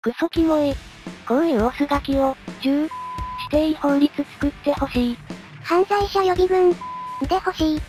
クソキモい。こういうオスガキを、中、指定法律作ってほしい。犯罪者予備軍。で欲しい。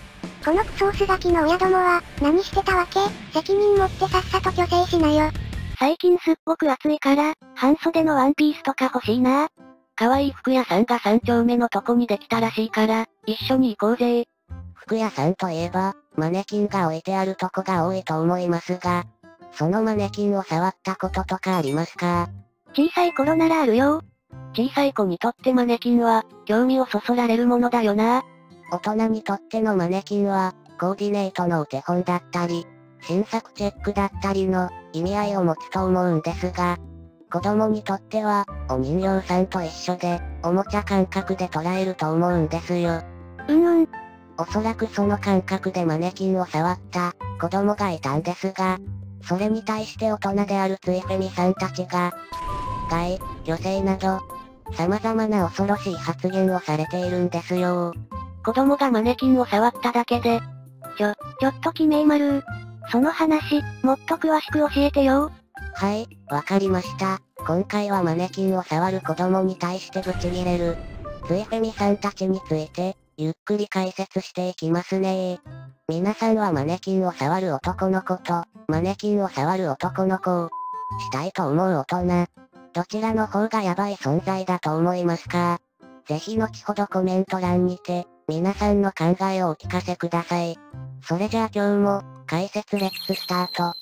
このクソオスガキの親どもは、何してたわけ？責任持ってさっさと虚勢しなよ。最近すっごく暑いから、半袖のワンピースとか欲しいな。可愛い服屋さんが三丁目のとこにできたらしいから、一緒に行こうぜ。服屋さんといえば、マネキンが置いてあるとこが多いと思いますが、そのマネキンを触ったこととかありますか？小さい頃ならあるよ。小さい子にとってマネキンは、興味をそそられるものだよな。大人にとってのマネキンは、コーディネートのお手本だったり、新作チェックだったりの意味合いを持つと思うんですが、子供にとっては、お人形さんと一緒で、おもちゃ感覚で捉えると思うんですよ。うんうん。おそらくその感覚でマネキンを触った子供がいたんですが、それに対して大人であるついフェミさんたちが、害、女性など、様々な恐ろしい発言をされているんですよ子供がマネキンを触っただけで。ちょ、ちょっとキメイマルー。その話、もっと詳しく教えてよ。はい、わかりました。今回はマネキンを触る子供に対してブチギレる、ついフェミさんたちについて、ゆっくり解説していきますね皆さんはマネキンを触る男の子と、マネキンを触る男の子を、したいと思う大人、どちらの方がヤバい存在だと思いますか？ぜひ後ほどコメント欄にて、皆さんの考えをお聞かせください。それじゃあ今日も、解説レッツスタート。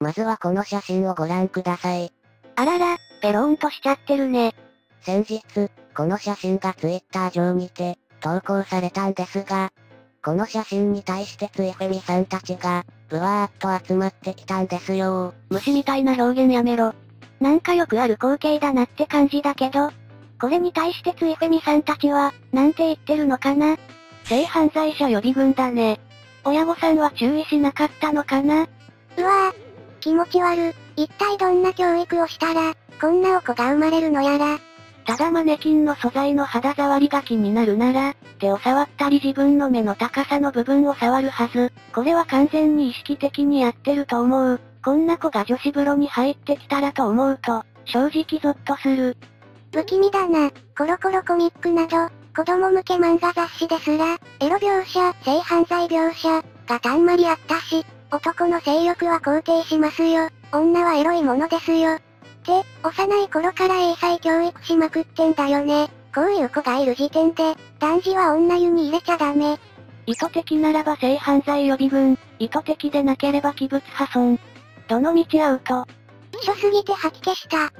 まずはこの写真をご覧ください。あらら、ペローンとしちゃってるね。先日、この写真がツイッター上にて、投稿されたんですが、この写真に対してついフェミさんたちが、ブワーっと集まってきたんですよ虫みたいな表現やめろ。なんかよくある光景だなって感じだけど、これに対してついフェミさんたちは、なんて言ってるのかな性犯罪者予備軍だね。親御さんは注意しなかったのかなうわぁ、気持ち悪。一体どんな教育をしたら、こんなお子が生まれるのやら。ただマネキンの素材の肌触りが気になるなら、手を触ったり自分の目の高さの部分を触るはず。これは完全に意識的にやってると思う。こんな子が女子風呂に入ってきたらと思うと、正直ゾッとする。不気味だな。コロコロコミックなど、子供向け漫画雑誌ですら、エロ描写、性犯罪描写、がたんまりあったし、男の性欲は肯定しますよ。女はエロいものですよ。って、幼い頃から英才教育しまくってんだよね。こういう子がいる時点で、男児は女湯に入れちゃダメ。意図的ならば性犯罪予備軍、意図的でなければ器物破損。どの道アウト。一緒すぎて吐き消した。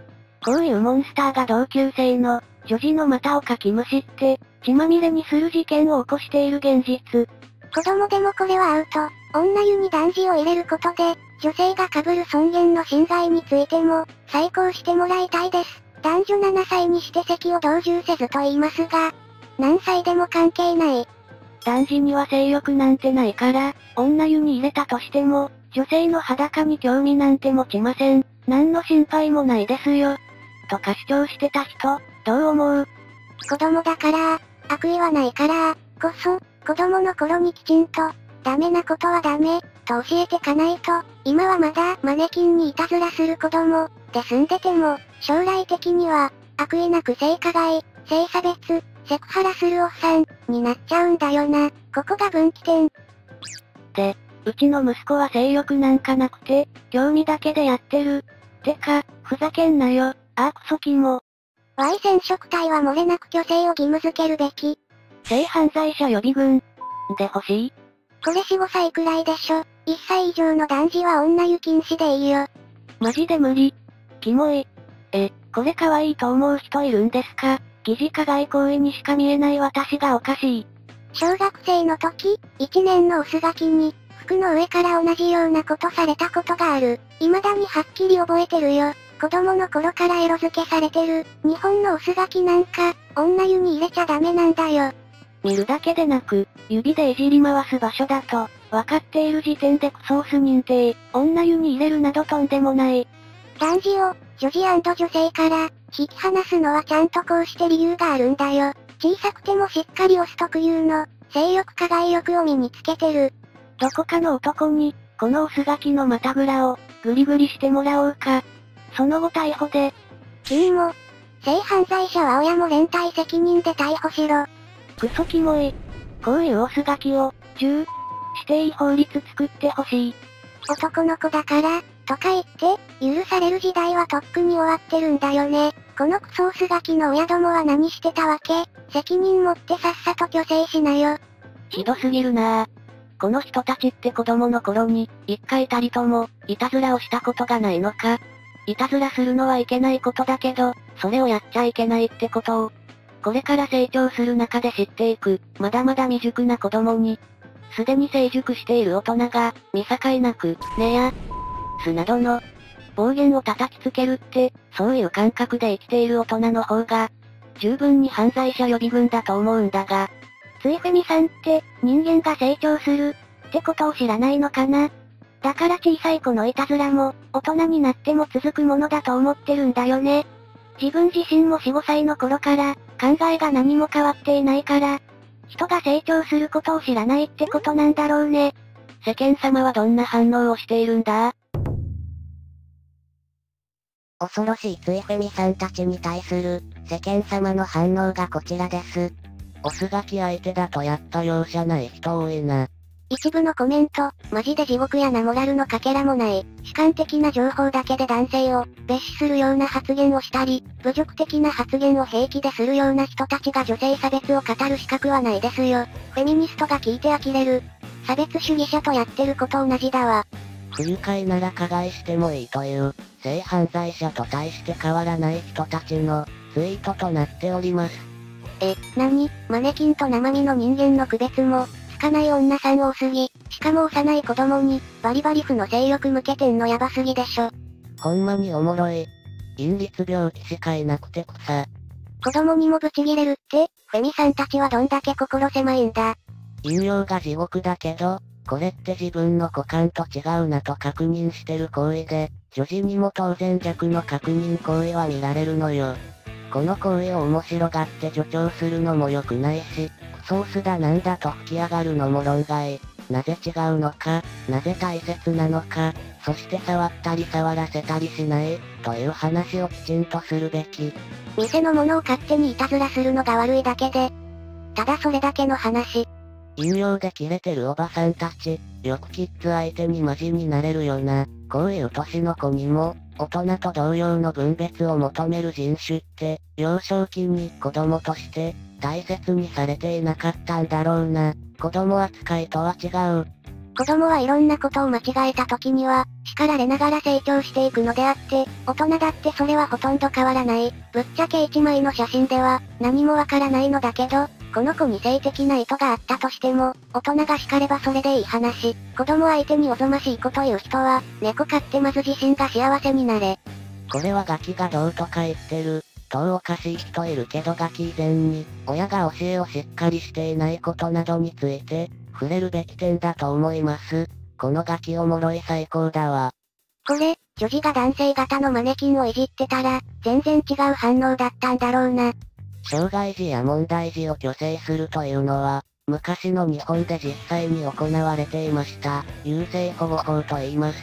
こういうモンスターが同級生の、女児の股をかきむしって、血まみれにする事件を起こしている現実。子供でもこれはアウト。女湯に男児を入れることで、女性が被る尊厳の侵害についても、再考してもらいたいです。男女7歳にして席を同住せずと言いますが、何歳でも関係ない。男児には性欲なんてないから、女湯に入れたとしても、女性の裸に興味なんて持ちません。何の心配もないですよ。とか主張してた人、どう思う？子供だから、悪意はないから、こそ、子供の頃にきちんと、ダメなことはダメ、と教えてかないと、今はまだマネキンにいたずらする子供、で住んでても、将来的には、悪意なく性加害、性差別、セクハラするおっさん、になっちゃうんだよな。ここが分岐点。で、うちの息子は性欲なんかなくて、興味だけでやってる。てか、ふざけんなよ、あークソキモ。Y 染色体は漏れなく虚勢を義務付けるべき。性犯罪者予備軍。で欲しい？これ4、5歳くらいでしょ。1歳以上の男児は女湯禁止でいいよ。マジで無理。キモい。え、これ可愛いと思う人いるんですか？疑似加害行為にしか見えない私がおかしい。小学生の時、1年の薄ガキに、服の上から同じようなことされたことがある。未だにはっきり覚えてるよ。子供の頃からエロ付けされてる。日本の薄ガキなんか、女湯に入れちゃダメなんだよ。見るだけでなく、指でいじり回す場所だと、分かっている時点でクソース認定、女湯に入れるなどとんでもない。男児を、女児女性から、引き離すのはちゃんとこうして理由があるんだよ。小さくてもしっかりオス特有の、性欲加害欲を身につけてる。どこかの男に、このオスガキのまたぐらを、グリグリしてもらおうか。その後逮捕で、君も、性犯罪者は親も連帯責任で逮捕しろ。クソキモい。こういうオスガキを、10、指定法律作ってほしい。男の子だから、とか言って、許される時代はとっくに終わってるんだよね。このクソオスガキの親どもは何してたわけ？責任持ってさっさと虚勢しなよ。ひどすぎるなぁ。この人たちって子供の頃に、一回たりとも、いたずらをしたことがないのか？いたずらするのはいけないことだけど、それをやっちゃいけないってことを、これから成長する中で知っていく、まだまだ未熟な子供に、すでに成熟している大人が、見境なく、ねや、すなどの、暴言を叩きつけるって、そういう感覚で生きている大人の方が、十分に犯罪者予備軍だと思うんだが、ついフェミさんって、人間が成長する、ってことを知らないのかな？だから小さい子のいたずらも、大人になっても続くものだと思ってるんだよね。自分自身も4、5歳の頃から、考えが何も変わっていないから、人が成長することを知らないってことなんだろうね。世間様はどんな反応をしているんだ？恐ろしいついフェミさんたちに対する、世間様の反応がこちらです。オスガキ相手だとやっと容赦ない人多いな。一部のコメント、マジで地獄やなモラルのかけらもない、主観的な情報だけで男性を、蔑視するような発言をしたり、侮辱的な発言を平気でするような人たちが女性差別を語る資格はないですよ。フェミニストが聞いて呆れる。差別主義者とやってること同じだわ。不愉快なら加害してもいいという、性犯罪者と対して変わらない人たちの、ツイートとなっております。え、なに、マネキンと生身の人間の区別も、つかない女さん多すぎ、しかも幼い子供に、バリバリ負の性欲向けてんのやばすぎでしょ。ほんまにおもろい。陰律病気しかいなくて草。子供にもブチギレるって、フェミさんたちはどんだけ心狭いんだ。引用が地獄だけど、これって自分の股間と違うなと確認してる行為で、女児にも当然逆の確認行為は見られるのよ。この行為を面白がって助長するのも良くないし、クソースだなんだと吹き上がるのも論外。なぜ違うのか、なぜ大切なのか、そして触ったり触らせたりしない、という話をきちんとするべき。店のものを勝手にいたずらするのが悪いだけで。ただそれだけの話。引用でキレてるおばさんたち、よくキッズ相手にマジになれるよな。こういう年の子にも、大人と同様の分別を求める人種って、幼少期に子供として、大切にされていなかったんだろうな。子供扱いとは違う。子供はいろんなことを間違えた時には、叱られながら成長していくのであって、大人だってそれはほとんど変わらない。ぶっちゃけ一枚の写真では、何もわからないのだけど、この子に性的な意図があったとしても、大人が叱ればそれでいい話。子供相手におぞましいこと言う人は、猫飼ってまず自身が幸せになれ。これはガキがどうとか言ってる。とおかしい人いるけどガキ以前に、親が教えをしっかりしていないことなどについて、触れるべき点だと思います。このガキおもろい最高だわ。これ、女児が男性型のマネキンをいじってたら、全然違う反応だったんだろうな。障害児や問題児を虚勢するというのは、昔の日本で実際に行われていました。優生保護法と言います。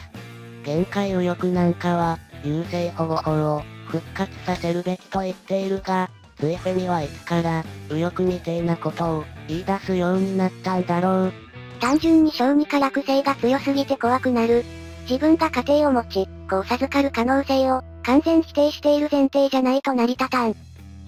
限界右翼なんかは、優生保護法を復活させるべきと言っているが、ついフェミはいつから、右翼みてえなことを言い出すようになったんだろう。単純に小児科学性が強すぎて怖くなる。自分が家庭を持ち、子を授かる可能性を、完全否定している前提じゃないと成り立たん。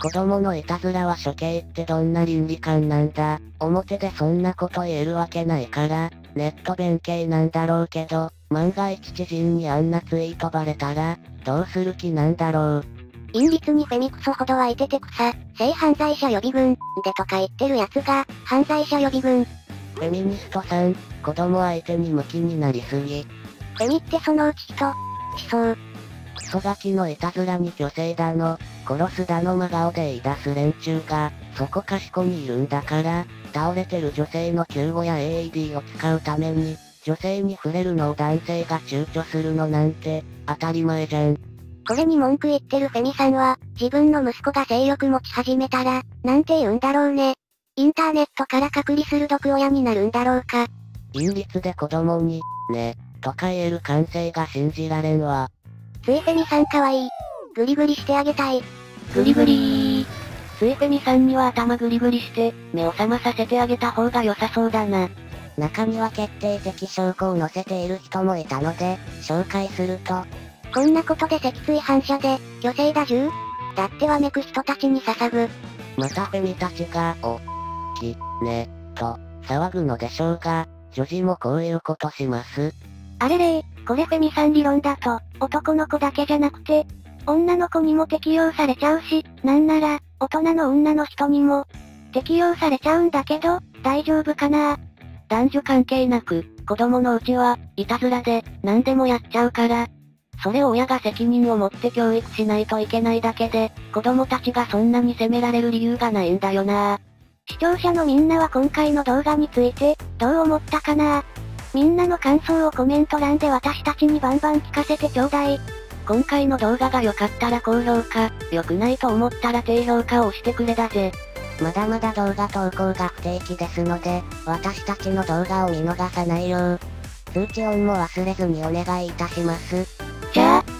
子供のいたずらは処刑ってどんな倫理観なんだ。表でそんなこと言えるわけないから、ネット弁慶なんだろうけど、万が一知人にあんなツイートバレたら、どうする気なんだろう。陰律にフェミクソほど湧いてて草、性犯罪者予備軍、でとか言ってるやつが、犯罪者予備軍。フェミニストさん、子供相手に向きになりすぎ。フェミってそのうち人、思想。クソガキのいたずらに虚勢だの、殺すだの真顔で言い出す連中が、そこかしこにいるんだから、倒れてる女性の救護や AED を使うために、女性に触れるのを男性が躊躇するのなんて、当たり前じゃん。これに文句言ってるフェミさんは、自分の息子が性欲持ち始めたら、なんて言うんだろうね。インターネットから隔離する毒親になるんだろうか。陰律で子供に、ね、とか言える感性が信じられんわ。ツイフェミさんかわいい。グリグリしてあげたい。グリグリー。ツイフェミさんには頭グリグリして、目を覚まさせてあげた方が良さそうだな。中には決定的証拠を載せている人もいたので、紹介すると、こんなことで脊椎反射で、去勢だ銃だってわめく人たちに捧ぐ。またフェミたちが、お、き、ね、と、騒ぐのでしょうが、女児もこういうことします。あれれこれフェミさん理論だと、男の子だけじゃなくて、女の子にも適用されちゃうし、なんなら、大人の女の人にも、適用されちゃうんだけど、大丈夫かな？男女関係なく、子供のうちは、いたずらで、何でもやっちゃうから、それを親が責任を持って教育しないといけないだけで、子供たちがそんなに責められる理由がないんだよな視聴者のみんなは今回の動画について、どう思ったかな？みんなの感想をコメント欄で私たちにバンバン聞かせてちょうだい。今回の動画が良かったら高評価、良くないと思ったら低評価を押してくれだぜ。まだまだ動画投稿が不定期ですので、私たちの動画を見逃さないよう、通知音も忘れずにお願いいたします。じゃあ、